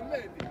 Ah, grande!